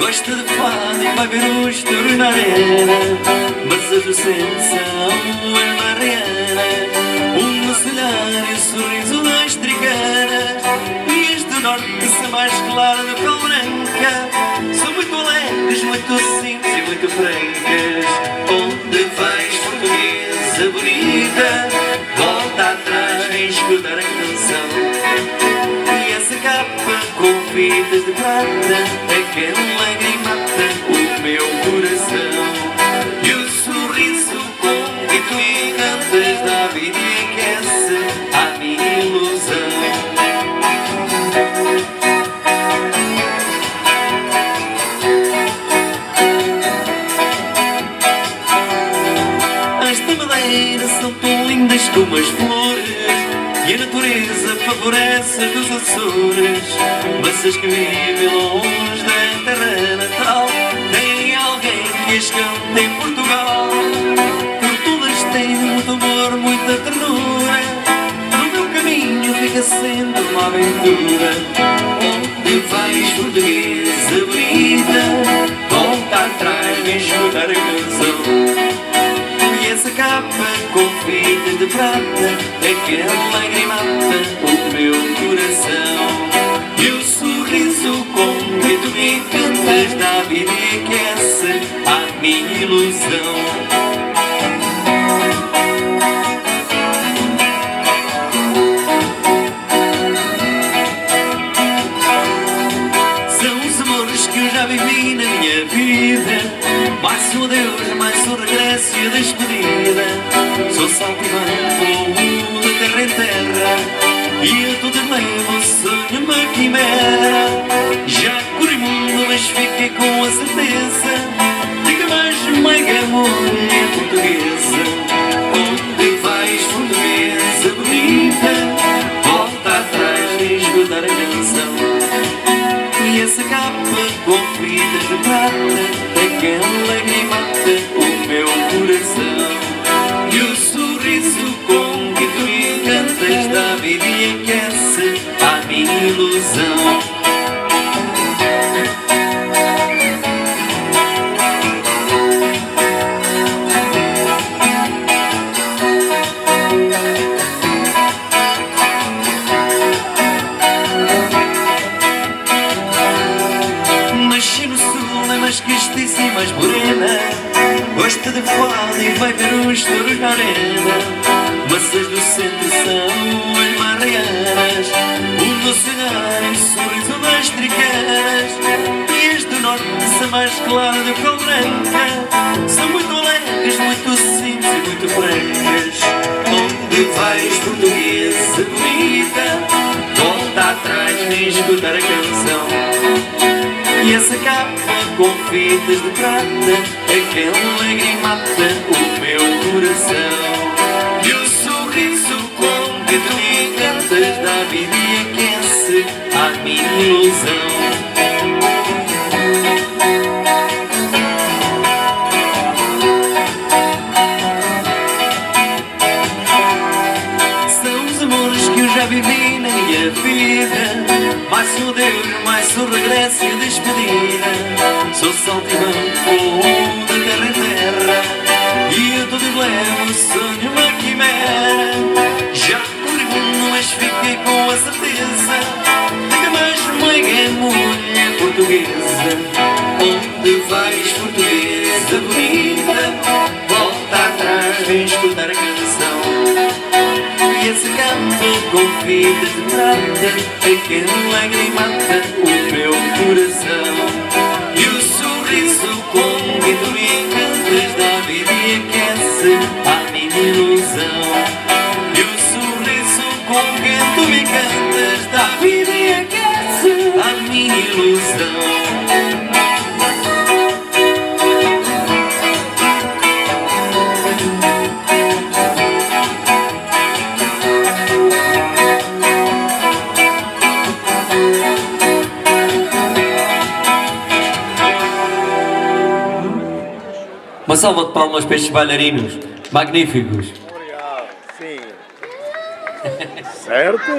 Gosta de fado e vai ver os touros na arena. Mas a docência é mariana Um olhar e o sorriso da estrigana. E as do norte são mais claras do que a branca. São muito alegres, muito simples e muito francas. Onde vais, portuguesa bonita? Volta atrás e escutar a canção fitas de prata Aquela lágrima mata o meu coração. E o sorriso com que tu encantas da vida e aquece a minha ilusão. As de madeira são tão lindas como as flores E a natureza favorece dos Açores Mas as que vivem longe da terra natal. Tem alguém que as canta em Portugal? Por todas têm muito amor, muita ternura. No meu caminho fica sendo uma aventura Onde vais, portuguesa bonita Volta atrás, vem escutar a canção de prata Aquela lágrima mata o meu coração. E o sorriso com que tu me encantas Dá vida aquece a minha ilusão. Que vivi na minha vida. Mais um adeus, mais um regresso e a despedida Voo de terra em terra E eu tudo levo, sonho uma quimera Já corri mundo, mas fiquei com a certeza De que mais meiga mulher portuguesa Onde vais, portuguesa bonita Volta atrás e escutar a canção e essa capa com fitas de prata Aquela lágrima mata o meu coração vai ver os touros na arena Maçãs do centro são as marreanas O doce o sorriso das tricanas E as do norte são mais claras do que a branca. São muito alegres, muito simples e muito francas Onde vais, portuguesa bonita Volta atrás, vem escutar a canção. E essa capa com fitas de prata Aquela lágrima mata o ilusão São os amores que eu já vivi na minha vida. Mais um adeus, mais um regresso e a despedida. Sou saltimão, voo de terra em terra portuguesa Onde vais, portuguesa bonita Volta atrás, vem escutar a canção. E esse campo com fitas de prata Aquela lágrima mata o meu coração. E o sorriso com que tu me encantas Dá vida e aquece a minha minha Uma salva de palmas para estes bailarinos. Magníficos. Sim. certo?